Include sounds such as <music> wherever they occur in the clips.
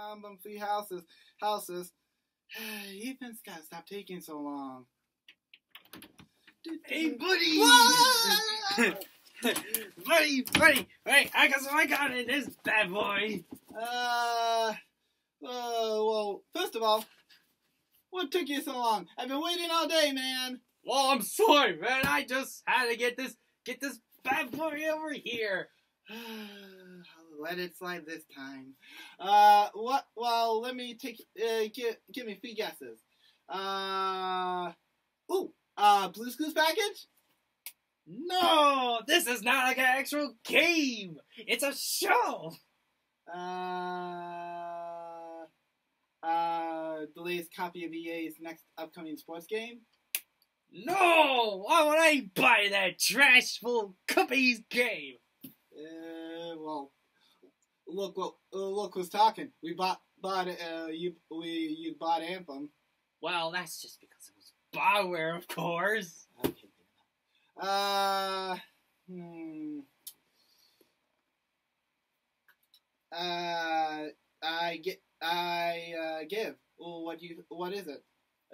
Fire Emblem Three Houses. Houses. Ethan's gotta stop taking so long. Hey, buddy! Buddy, buddy! Hey, I got some I got in this bad boy. Uh, uh, well, first of all, what took you so long? I've been waiting all day, man. Well, I'm sorry, man. I just had to get this get this bad boy over here. Let it slide this time. Uh, what? Well, let me take. Uh, give give me three guesses. Uh, ooh, uh, Blue's Clues package. No, this is not like an actual game. It's a show. Uh, uh, the latest copy of EA's next upcoming sports game. No, why would I buy that trashful cookies game? Uh, look what uh, look who's talking. We bought bought uh you we you bought Anthem. Well, that's just because it was Bioware, of course. Okay. Uh, hmm. Uh, I get I uh give. Well, what you what is it?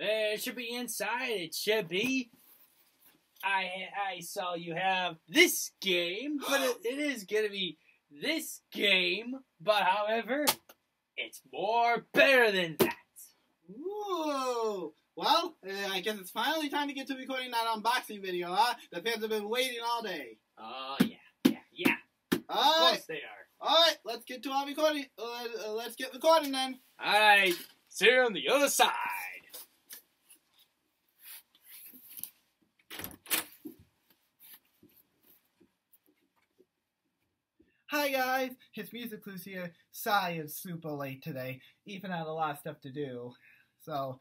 Eh, It should be inside. It should be. I I saw you have this game, but it, it is gonna be this game. But however, it's more better than that. Whoa! Well, uh, I guess it's finally time to get to recording that unboxing video, huh? The fans have been waiting all day. Oh yeah, yeah, yeah. Of All right, course they are. all right. Let's get to our recording. Uh, uh, let's get recording then. All right, see you on the other side. Hi guys, it's Music Clues here. Sorry it's super late today. Ethan had a lot of stuff to do, so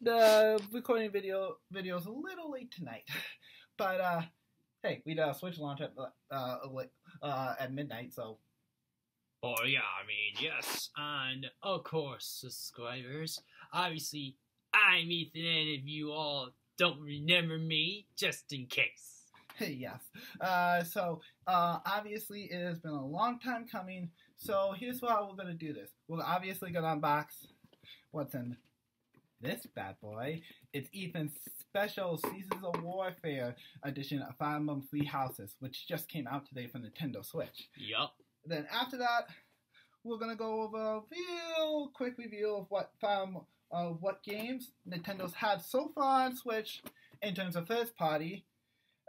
the recording video video is a little late tonight. <laughs> But uh, hey, we a Switch launch at uh, uh at midnight, so Oh yeah, I mean yes, and of course, subscribers. Obviously, I'm Ethan, and if you all don't remember me, just in case. <laughs> yes. Uh, so uh, obviously it has been a long time coming. So here's how we're gonna do this. We're obviously gonna unbox what's in this bad boy. It's Ethan's special Seasons of Warfare edition of Fire Emblem Three Houses, which just came out today for Nintendo Switch. Yup. Then after that, we're gonna go over a real quick review of what Em- of what games Nintendo's had so far on Switch in terms of first party.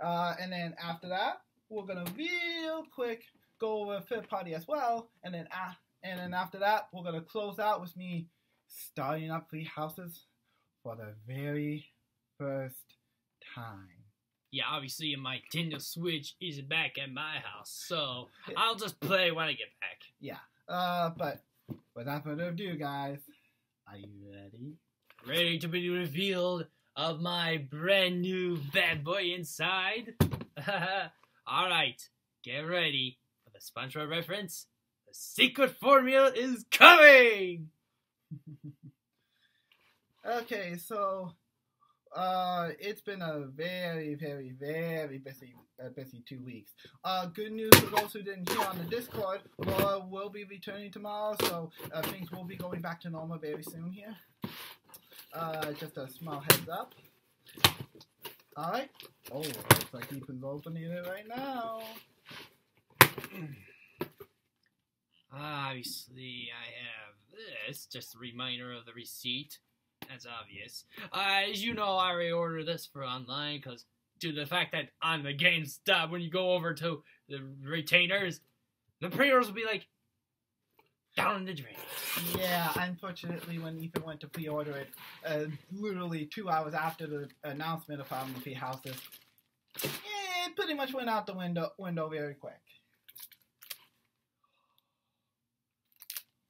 Uh, and then after that, we're gonna real quick go over third party as well. And then a- and then after that, we're gonna close out with me starting up Three Houses for the very first time. Yeah, obviously my Nintendo Switch is back at my house, so I'll just play when I get back. Yeah. Uh, but without further ado, guys, are you ready? Ready to be revealed of my brand new bad boy inside? <laughs> Alright, get ready for the SpongeBob reference. The secret formula is coming! <laughs> Okay, so uh, it's been a very, very, very busy, uh, busy two weeks. Uh, good news for those who didn't hear on the Discord. Laura will be returning tomorrow, so uh, things will be going back to normal very soon here. Uh, just a small heads up. All right. Oh, looks like Ethan's opening it right now. <clears throat> Obviously, I have this, just a reminder of the receipt. That's obvious. Uh, as you know, I already ordered this for online because due to the fact that on the GameStop, when you go over to the retainers, the pre-orders will be like down the drain. Yeah, unfortunately, when Ethan went to pre-order it, uh, literally two hours after the announcement of Farm Fee Houses, it pretty much went out the window window very quick.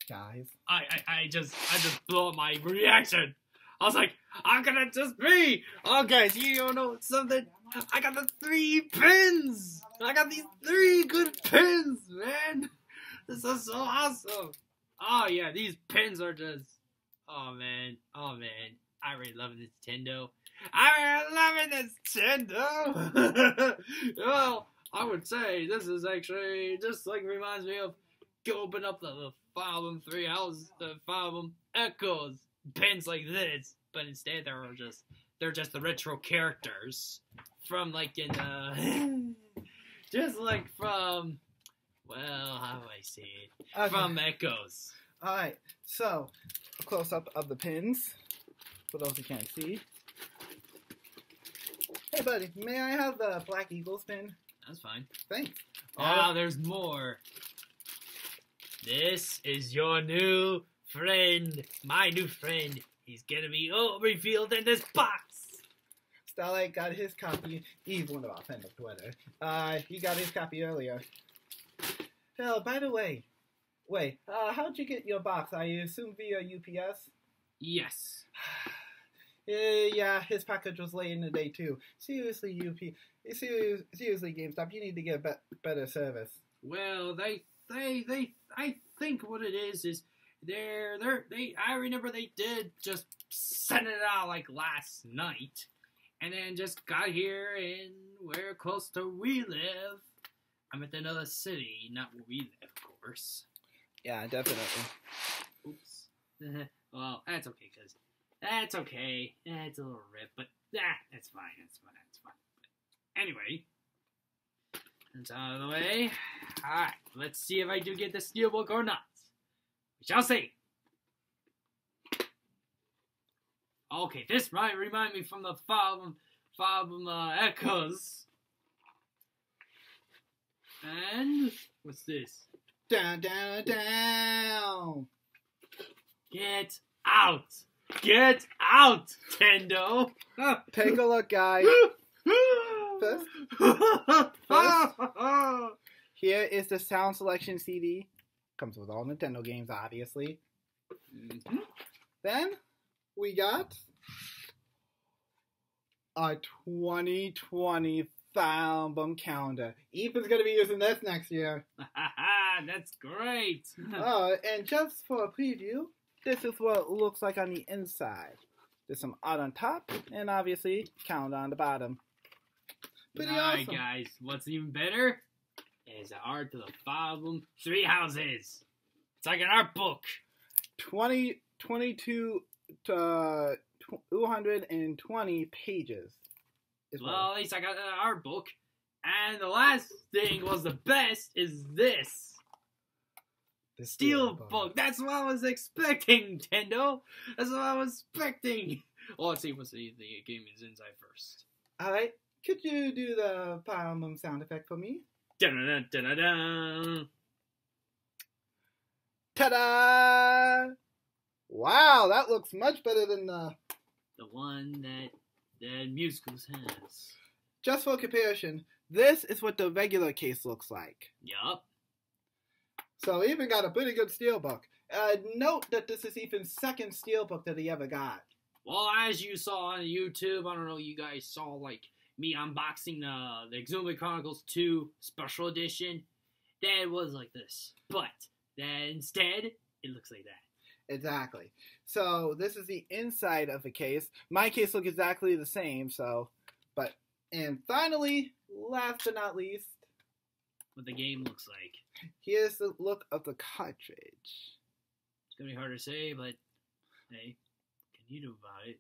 Guys, I, I, I just, I just blew up my reaction. I was like, I'm gonna just be? Oh, guys, you don't know something? I got the three pins. I got these three good pins, man. This is so awesome. Oh yeah, these pins are just. Oh man, oh man, I really love this Nintendo. I really love this Nintendo. <laughs> well, I would say this is actually just like reminds me of go open up the, the Emblem Three Houses, the Fire Emblem Echoes pins like this, but instead they're just they're just the retro characters from like in uh, <laughs> just like from well, how do I say it? Okay. From Echoes. All right. So, a close up of the pins for those who can't see. Hey, buddy, may I have the Black Eagles pin? That's fine. Thanks. Oh, there's more. This is your new friend. My new friend. He's gonna be all revealed in this box. Starlight got his copy. He's one of our friends of Twitter. Uh, he got his copy earlier. Oh, by the way, wait, uh, how'd you get your box? I assume via UPS? Yes. Yeah, <sighs> yeah, his package was late in the day too. Seriously, UP, seriously, seriously, GameStop, you need to get be- better service. Well, they, they, they. I think what it is is they're, they're, they. I remember they did just send it out like last night, and then just got here and we're close to where we live. I'm at another city, not where we live, of course. Yeah, definitely. Oops. <laughs> well, that's okay, cause that's okay. It's a little rip, but ah, that's fine. That's fine. That's fine. But anyway, that's out of the way. All right, let's see if I do get the steelbook or not. We shall see. Okay, this might remind me from the Fab Fab uh, Echoes. And what's this? Down, down, down. Get out! Get out, Tendo! <laughs> Take a look, guys. <laughs> First- Here is the sound selection CD. Comes with all Nintendo games, obviously. Mhm. Then we got a 2020 Fire Emblem calendar. Ethan's gonna be using this next year. <laughs> <laughs> That's great! Oh, <laughs> and just for a preview, this is what it looks like on the inside. There's some art on top, and obviously calendar on the bottom. Pretty Alright, awesome. guys, what's even better is the art to the problem three houses. It's like an art book. 20, 22 uh, to 220 pages. Well, at least I got uh, an art book. And the last thing was the best is this. the Steel book. That's what I was expecting, Nintendo. That's what I was expecting. <laughs> Well, let's see what's the, the game is inside first. All right, could you do the Emblem sound effect for me? Dun-dun-dun, dun-dun-dun. Ta-da! Wow, that looks much better than the. The one that that Music Clues has. Just for comparison, this is what the regular case looks like. Yup. So even got a pretty good steelbook. Uh, note that this is Ethan's second steelbook that he ever got. Well, as you saw on YouTube, I don't know, you guys saw like me unboxing the the Xenoblade Chronicles 2 Special Edition. That was like this, but then instead it looks like that. Exactly. So this is the inside of the case. My case looks exactly the same. So, but and finally, last but not least, What the game looks like. here's the look of the cartridge. It's gonna be hard to say, but hey, can you do about it?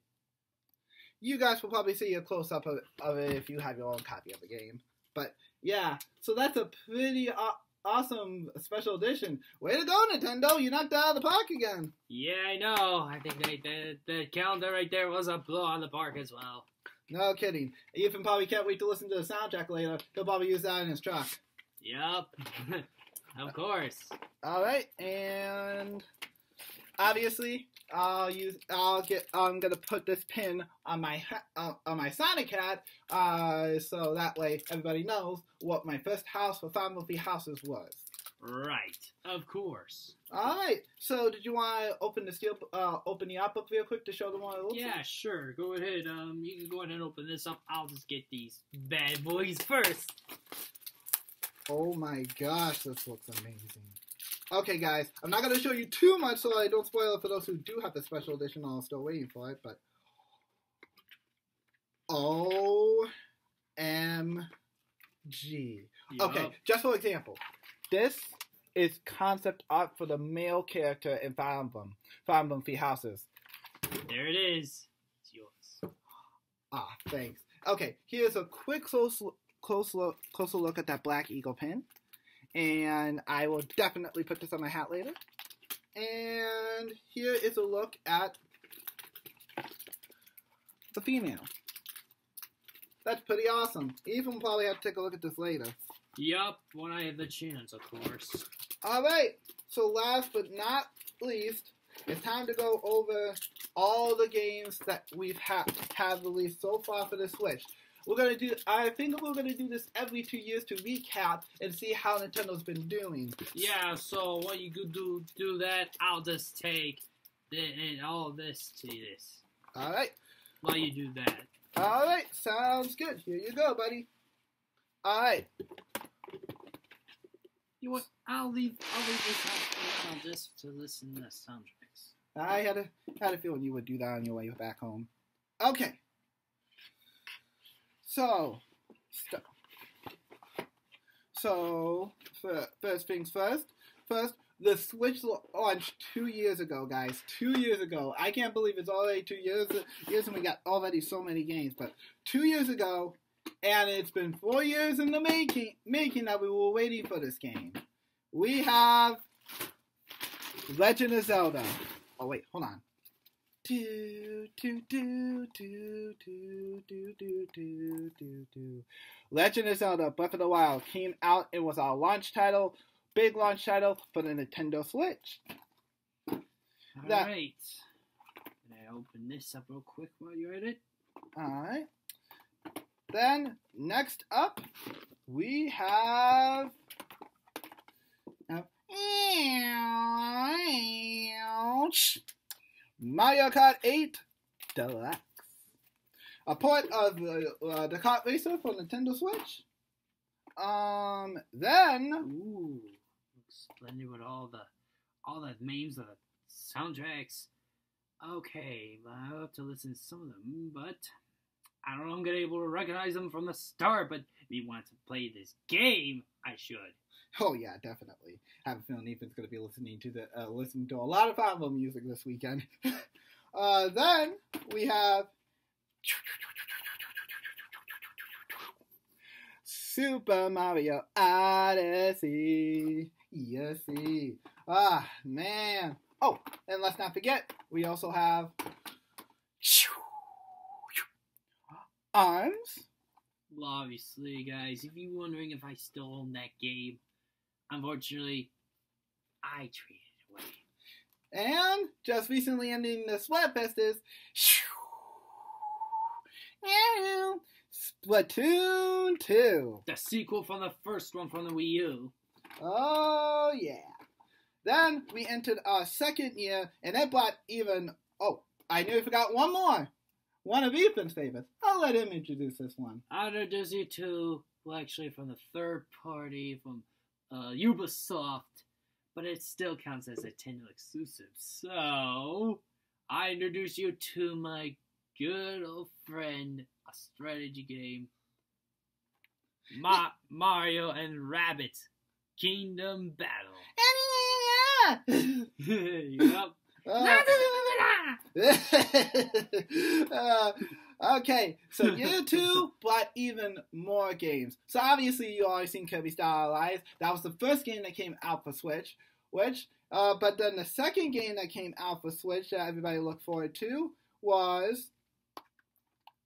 You guys will probably see a close up of, of it if you have your own copy of the game. But yeah, so that's a pretty aw- awesome special edition. Way to go, Nintendo! You knocked out of the park again. Yeah, I know. I think they, the the calendar right there was a blow on the park as well. No kidding. Ethan probably can't wait to listen to the soundtrack later. He'll probably use that in his truck. Yep. <laughs> of course. All right, and obviously, I'll use. I'll get. I'm gonna put this pin on my uh, on my Sonic hat, uh, so that way everybody knows what my first house for Final Fantasy houses was. Right. Of course. All right. So, did you want to open the steel, uh, open the op up real quick to show them what it looks Yeah, sure. Go ahead. Um, you can go ahead and open this up. I'll just get these bad boys first. Oh my gosh, this looks amazing. Okay, guys, I'm not gonna show you too much so I don't spoil it for those who do have the special edition. I'm still waiting for it, but O M G. Okay, just for example, this is concept art for the male character in Fire Emblem, Fire Emblem Three Houses. There it is. It's yours. Ah, thanks. Okay, here's a quick close close look closer look at that black eagle pin, and I will definitely put this on my hat later. And here is a look at the female. That's pretty awesome. Even probably have to take a look at this later. Yup, when I have the chance, of course. Alright, so last but not least, it's time to go over all the games that we've ha- have released so far for the Switch. We're gonna do. I think we're gonna do this every two years to recap and see how Nintendo's been doing. Yeah, so what you could do do that, I'll just take the, and all this to this. All right, While you do that. all right, sounds good. Here you go, buddy. All right, You what? I'll leave I'll leave this on on just to listen to the soundtracks. I had a had a feeling you would do that on your way back home. Okay, so so fir- first things first. First, the Switch launched two years ago, guys. Two years ago. I can't believe it's already two years years and we got already so many games. But two years ago, and it's been four years in the making making that we were waiting for this game. We have Legend of Zelda. Oh wait, hold on. Do do do do do do do do do do. Legend of Zelda: Breath of the Wild came out. and was our launch title, big launch title for the Nintendo Switch. That- Alright. Can I open this up real quick while you're at it? All right. Then next up, we have. uh, Mario Kart 8 Deluxe. A port of uh, uh, the Kart Racer for Nintendo Switch. Um, then Ooh. Looks splendid with all the all the names of the soundtracks. Okay, well, I'll have to listen to some of them, but I don't know I'm gonna be able to recognize them from the start, but if you want to play this game, I should. Oh yeah, definitely. I have a feeling Ethan's going to be listening to the uh, listening to a lot of Emblem music this weekend. <laughs> uh, then we have Super Mario Odyssey. Yes. Ah man. Oh, and let's not forget, we also have Arms. Well, obviously, guys, if you're wondering if I still own that game, unfortunately, I traded it away. And just recently ending the Splatfest is Splatoon 2. The sequel from the first one from the Wii U. Oh, yeah. Then we entered our second year, and that brought even. Oh, I nearly forgot one more. One of Ethan's favorites. I'll let him introduce this one. I'll introduce you to, well, actually, from the third party, from uh, Ubisoft, but it still counts as a Nintendo exclusive. So, I introduce you to my good old friend, a strategy game, Ma- Mario and Rabbids Kingdom Battle. <laughs> <laughs> yup. Uh, <laughs> uh, okay, so <laughs> year two brought even more games. So obviously you already seen Kirby Star Allies. That was the first game that came out for Switch, which, uh, but then the second game that came out for Switch that everybody looked forward to was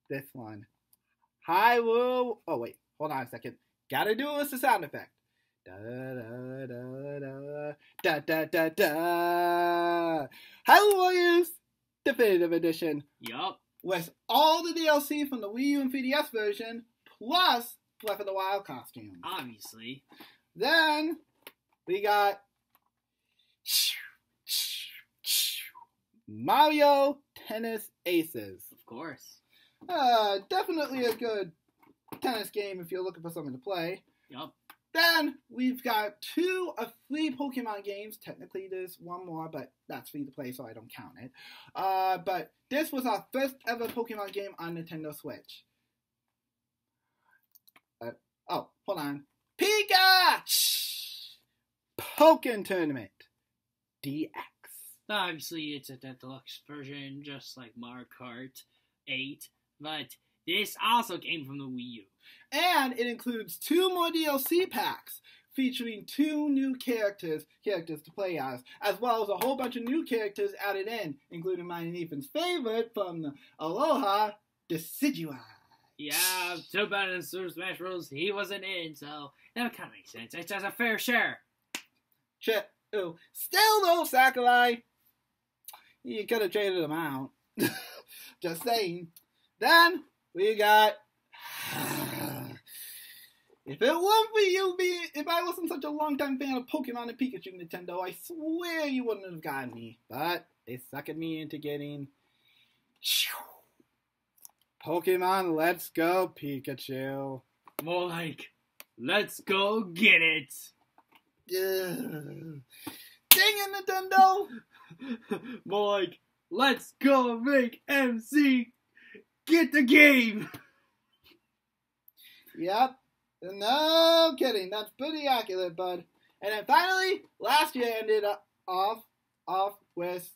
this one. Hyrule. Oh wait, hold on a second. Gotta do it with the sound effect. Da da da da da da da da. Hyrule Warriors Definitive Edition Yup. With all the DLC from the Wii U and 3DS version, plus Breath of the Wild costumes. Obviously. Then we got Mario Tennis Aces. Of course. Uh, definitely a good tennis game if you're looking for something to play. Yup. Then we've got two of three Pokemon games. Technically, there's one more, but that's free to play, so I don't count it. Uh, but this was our first ever Pokemon game on Nintendo Switch. Uh, oh, hold on. Pikachu! Pokken Tournament DX. Obviously, it's a deluxe version, just like Mario Kart 8, but this also came from the Wii U. And it includes two more DLC packs featuring two new characters characters to play as, as well as a whole bunch of new characters added in, including mine and Ethan's favorite from the Alola, Decidueye. Yeah, too bad in Super Smash Bros. he wasn't in, so that kind of makes sense. It's just a fair share. Shit. Oh, still though, Sakurai. You could have traded him out. <laughs> Just saying. Then we got. If it weren't for you being, if I wasn't such a long-time fan of Pokemon and Pikachu Nintendo, I swear you wouldn't have gotten me. But they suckered me into getting Pokemon Let's Go Pikachu. More like, let's go get it. Ugh. Dang it, Nintendo! <laughs> More like, let's go make MC get the game. Yep. No kidding. That's pretty accurate, bud. And then finally, last year ended up off off with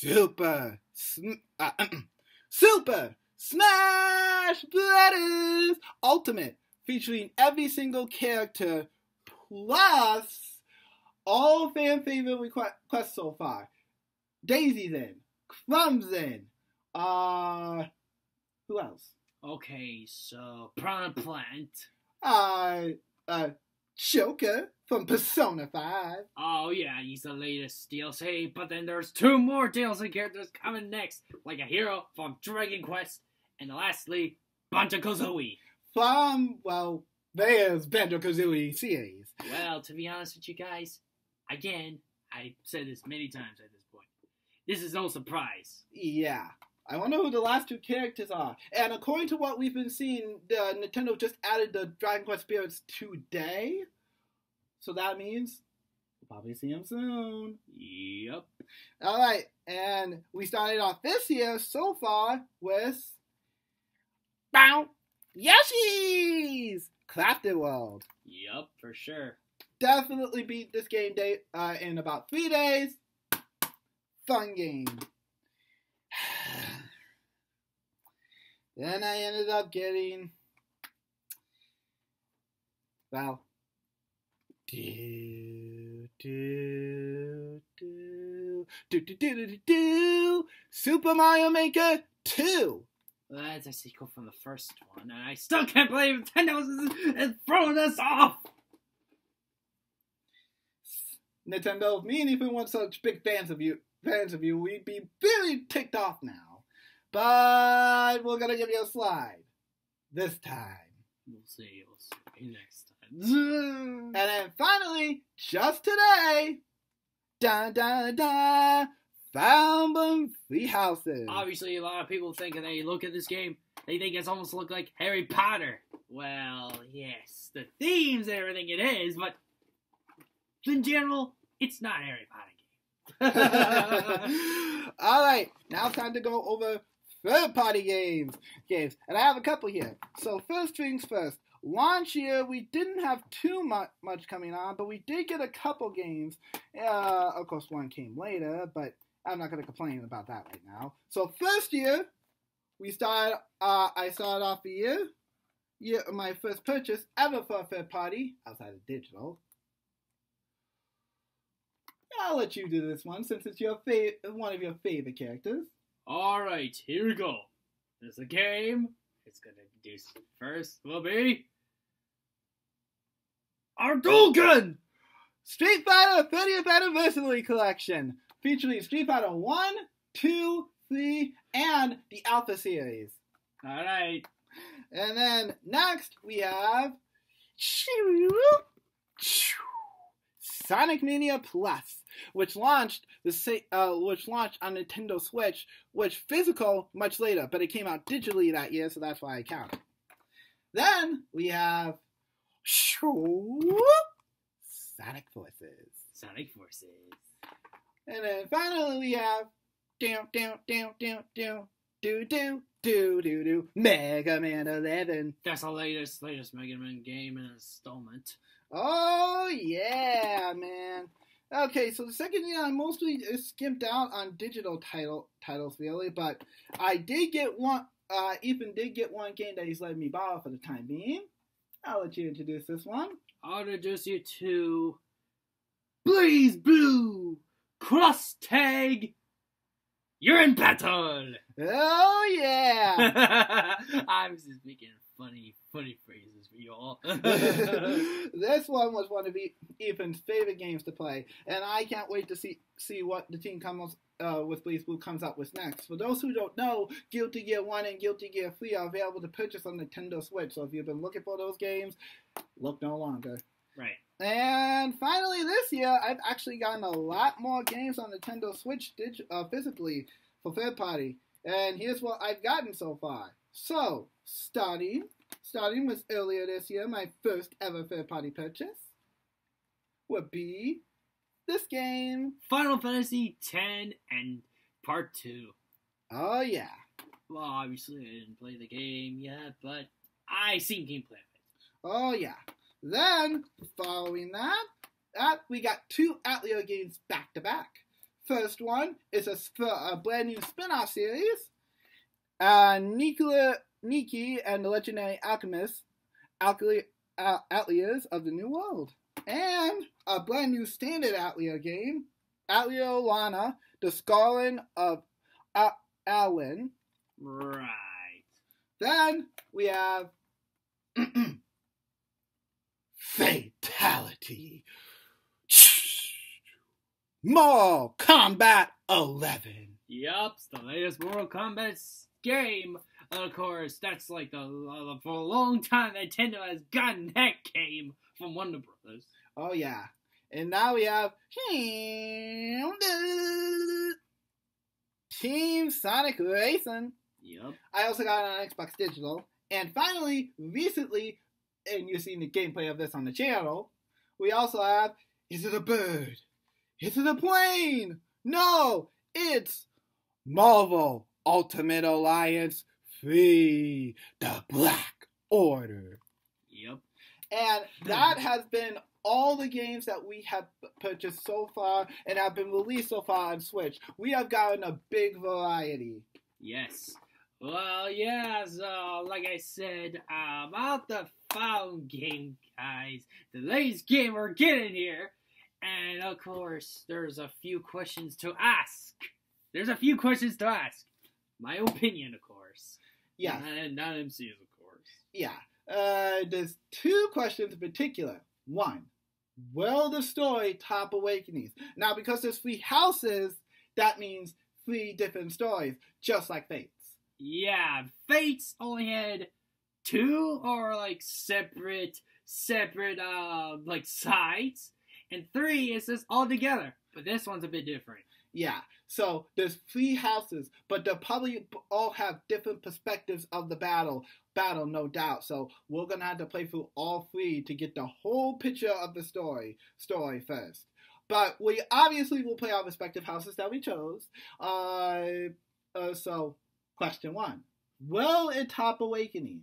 Super Sm- uh, <clears throat> Super Smash Brothers Ultimate, featuring every single character plus all fan favorite requests so far. Daisy's in, Chrom's in, uh, who else? Okay, so Piranha Plant. Uh, uh, Joker from Persona 5. Oh yeah, he's the latest DLC, but then there's two more DLC characters coming next, like a hero from Dragon Quest, and lastly, Banjo Kazooie. From, well, there's Banjo Kazooie series. Well, to be honest with you guys, again, I've said this many times at this point. This is no surprise. Yeah. I wonder who the last two characters are. And according to what we've been seeing, the Nintendo just added the Dragon Quest spirits today. So that means we'll probably see them soon. Yep. All right, and we started off this year so far with Bow Yoshi's Crafted World. Yep, for sure. Definitely beat this game day uh, in about three days. Fun game. Then I ended up getting well do do do do do do do Super Mario Maker 2. Well, that's a sequel from the first one, and I still can't believe Nintendo is, is throwing us off. Nintendo, me and Ethan weren't such big fans of you, fans of you, we'd be really ticked off now. But we're gonna give you a slide this time. We'll see. We'll see next time. <laughs> And then finally, just today, da da da, found them three houses. Obviously, a lot of people think and they look at this game, they think it's almost look like Harry Potter. Well, yes, the themes and everything it is, but in general, it's not Harry Potter game. <laughs> All right, now it's time to go over third-party games. Games, and I have a couple here. So first things first. Launch year, we didn't have too much, much coming on, but we did get a couple games. Uh, of course, one came later, but I'm not going to complain about that right now. So first year, we started. Uh, I started off the year. Year, my first purchase ever for a third party outside of digital. I'll let you do this one since it's your fa- one of your favorite characters. Alright, here we go. There's a game. It's gonna do first will be our dual! Street Fighter 30th Anniversary Collection, featuring Street Fighter 1, 2, 3, and the Alpha series. Alright. And then next we have Sonic Mania Plus, which launched the uh, which launched on Nintendo Switch, which physical much later, but it came out digitally that year, so that's why I count. Then we have Sonic Forces. Sonic Forces. And then finally we have down, down, down, down, down, do do do do do Mega Man 11. That's the latest, latest Mega Man game and installment. Oh yeah, man. Okay, so the second year I mostly skimped out on digital title titles really, but I did get one. Uh, Ethan did get one game that he's letting me borrow for the time being. I'll let you introduce this one. I'll introduce you to BlazBlue Cross Tag. You're in battle. Oh yeah. <laughs> I'm just making funny, funny phrases y'all. <laughs> this one was one of Ethan's favorite games to play, and I can't wait to see see what the team comes uh, with BlazBlue comes up with next. For those who don't know, Guilty Gear 1 and Guilty Gear 3 are available to purchase on Nintendo Switch, so if you've been looking for those games, look no longer. Right. And finally, this year, I've actually gotten a lot more games on Nintendo Switch dig- uh, physically for third party. And here's what I've gotten so far. So, starting, starting with earlier this year, my first ever third party purchase would be this game. Final Fantasy X and Part 2. Oh, yeah. Well, obviously, I didn't play the game yet, but I seen gameplay of it. Oh, yeah. Then, following that, that we got two Atelier games back to back. First one is a, a brand new spin off series. Uh, Nikola, Nikki and the legendary alchemist, Alkali, Al- Ateliers of the New World. And a brand new standard Atelier game, Atlio Lana, the Scarlet of Al- Alwyn. Right. Then we have <clears throat> Fatality. <sniffs> Mortal Kombat 11. Yup, it's the latest Mortal Kombat game. Of course, that's like the uh, for a long time Nintendo has gotten that game from Warner Brothers. Oh yeah, and now we have Team Sonic Racing. Yep. I also got it on Xbox Digital, and finally, recently, and you've seen the gameplay of this on the channel. We also have Is it a bird? Is it a plane? No, it's Marvel Ultimate Alliance 3, the Black Order. Yep. And hmm. that has been all the games that we have purchased so far and have been released so far on Switch. We have gotten a big variety. Yes. Well, yeah, so like I said, um, about the phone game, guys, the latest game we're getting here, and of course, there's a few questions to ask. There's a few questions to ask. My opinion, of course. Yeah. And not MC's, of course. Yeah. Uh, there's two questions in particular. One, will the story top Awakenings? Now, because there's three houses, that means three different stories, just like Fates. Yeah, Fates only had two or like separate, separate, uh, like sides, and three is just all together. But this one's a bit different. Yeah. So there's three houses, but they'll probably all have different perspectives of the battle. Battle, no doubt. So we're gonna have to play through all three to get the whole picture of the story. Story first. But we obviously will play our respective houses that we chose. Uh, uh so question one: Will it top Awakening?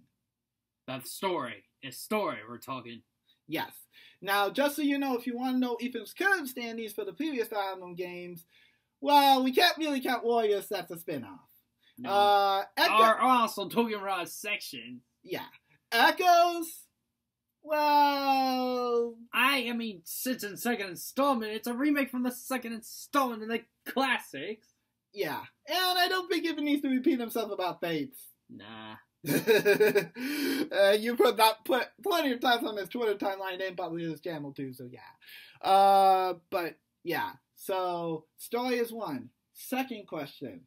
That's story. It's story. We're talking. Yes. Now, just so you know, if you want to know Ethan's current standings for the previous Fire Emblem games, well, we can't really count Warriors. That's a spinoff. No. Uh, Echo- also Tokyo Mirage section. yeah, Echoes. Well, I, I mean, since in second installment, it's a remake from the second installment in the classics. yeah, and I don't think it needs to repeat himself about Fates. Nah. <laughs> uh, you put that pl- plenty of times on his Twitter timeline and probably his channel too. So yeah, uh, but yeah. So story is one. Second question: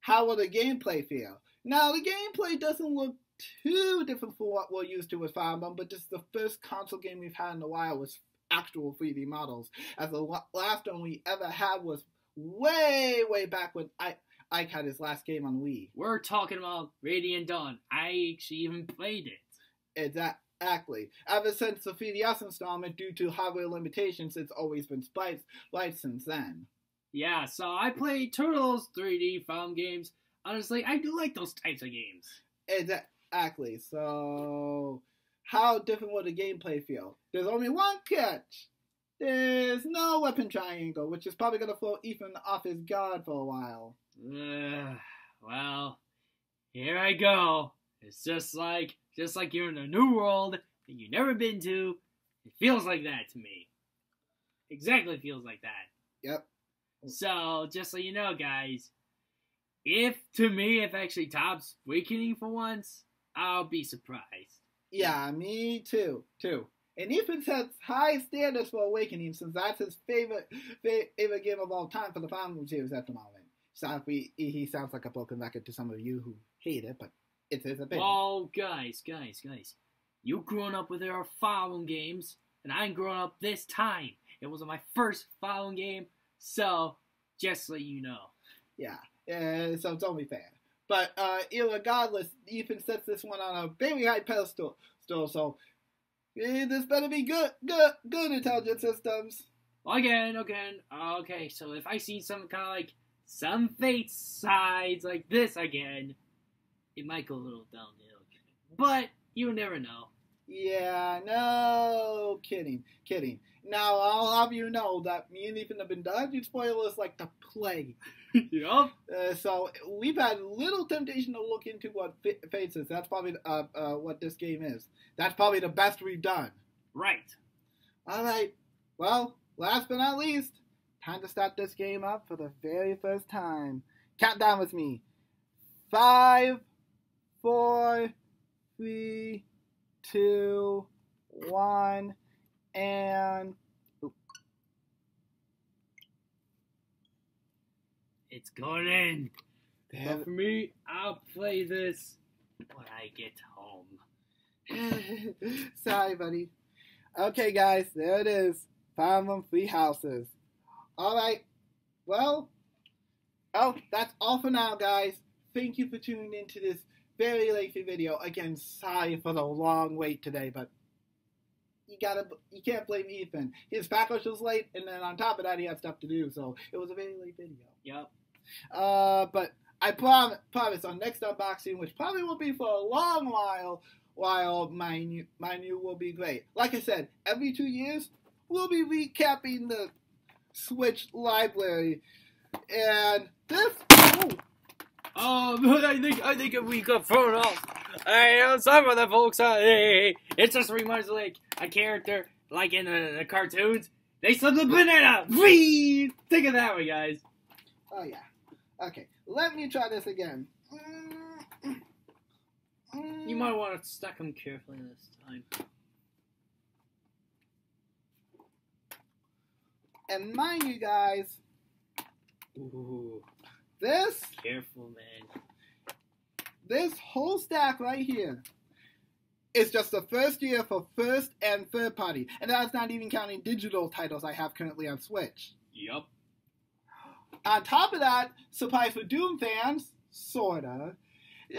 How will the gameplay feel? Now the gameplay doesn't look too different from what we're used to with Fire Emblem, but this is the first console game we've had in a while with actual 3D models. As the last one we ever had was way, way back when I Ike had his last game on Wii. We're talking about Radiant Dawn. I actually even played it. Exactly. Ever since the 3DS installment, due to hardware limitations, it's always been spliced since then. Yeah, so I play Turtles 3D film games. honestly, I do like those types of games. Exactly. So, how different will the gameplay feel? There's only one catch. There's no weapon triangle, which is probably gonna throw Ethan off his guard for a while. Ugh, well, here I go. It's just like just like you're in a new world that you've never been to. It feels like that to me. Exactly feels like that. Yep. So just so you know, guys, if to me if actually tops Awakening for once, I'll be surprised. Yeah, me too. Too. And Ethan sets high standards for Awakening since that's his favorite favorite game of all time for the Final series at the moment. So he sounds like a broken record to some of you who hate it, but it's his opinion. Oh, guys, guys, guys. You grown up with our following games, and I'm growing up this time. It was my first following game, so just so you know. Yeah, uh, so it's only fair. But uh, regardless, Ethan sets this one on a very high pedestal, still, so eh, this better be good, good, good intelligent systems. Again, again, okay, so if I see some kind of like some fate sides like this again, it might go a little downhill. But you never know. Yeah, no kidding, kidding. Now I'll have you know that me and Ethan have been dodging spoilers like the plague. <laughs> yep. Uh, so we've had little temptation to look into what Fates is. That's probably uh, uh, what this game is. That's probably the best we've done. Right. All right. Well, last but not least, time to start this game up for the very first time. Countdown with me. Five, four, three, two, one, and. It's going in. But for me, I'll play this when I get home. <laughs> Sorry, buddy. Okay, guys, there it is. Found them free houses. Alright, well, oh, that's all for now, guys. Thank you for tuning into this very lengthy video. Again, sorry for the long wait today, but you gotta, you can't blame Ethan. His package was late, and then on top of that, he had stuff to do, so it was a very late video. Yep. Uh, but I prom- promise on next unboxing, which probably will be for a long while, while my new, my new will be great. Like I said, every two years, we'll be recapping the Switch library, and this. Oh, um, <laughs> I think I think we got thrown off. Hey, I'm sorry about that, folks. Uh, hey, it just reminds me like a character like in the, the cartoons. They slip the banana. Whee! Think of that one, guys. Oh yeah. Okay, let me try this again. You might want to stack them carefully this time. And mind you guys, Ooh, this careful, man. this whole stack right here is just the first year for first and third party, and that's not even counting digital titles I have currently on Switch. Yup. On top of that, surprise for Doom fans, sorta.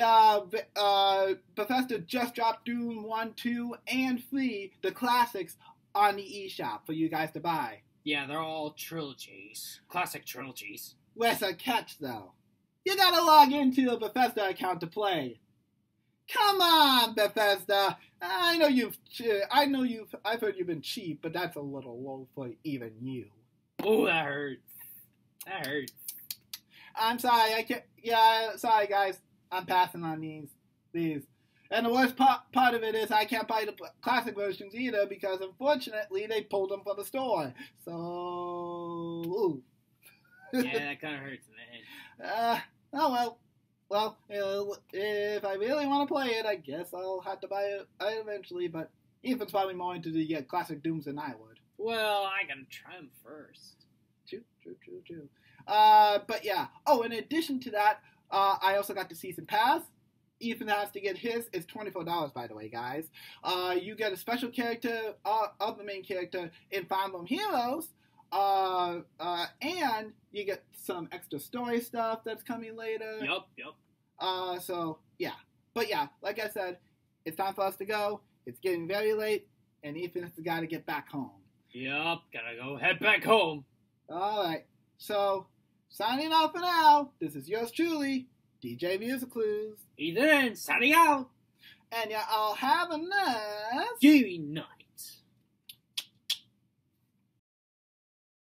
Uh, uh, Bethesda just dropped Doom 1, 2, and 3, the classics, on the eShop for you guys to buy. Yeah, they're all trilogies. Classic trilogies. Where's a catch, though? You gotta log into a Bethesda account to play. Come on, Bethesda. I know you've, I know you've, I've heard you've been cheap, but that's a little low for even you. Oh, that hurts. That hurts. I'm sorry, I can't, yeah, sorry guys. I'm passing on these, these. And the worst part, part of it is I can't buy the classic versions either because unfortunately they pulled them from the store. So, ooh. Yeah, that kind of hurts, man. Uh, oh well. Well, if I really want to play it, I guess I'll have to buy it eventually. But Ethan's probably more into the uh, classic Dooms than I would. Well, I gotta try them first. True, true, true, true. Uh, but yeah. Oh, in addition to that, uh, I also got the season pass. Ethan has to get his. It's twenty four dollars, by the way, guys. Uh, you get a special character uh, of the main character in Fire Emblem Heroes, uh, uh, and you get some extra story stuff that's coming later. Yup, yup. Uh, so yeah, but yeah, like I said, it's time for us to go. It's getting very late, and Ethan's got to get back home. Yup, gotta go head back home. All right, so signing off for now. This is yours truly, DJ Music Clues. Ethan, signing out. And yeah, I'll have a nice Nuts.